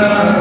감사합니다.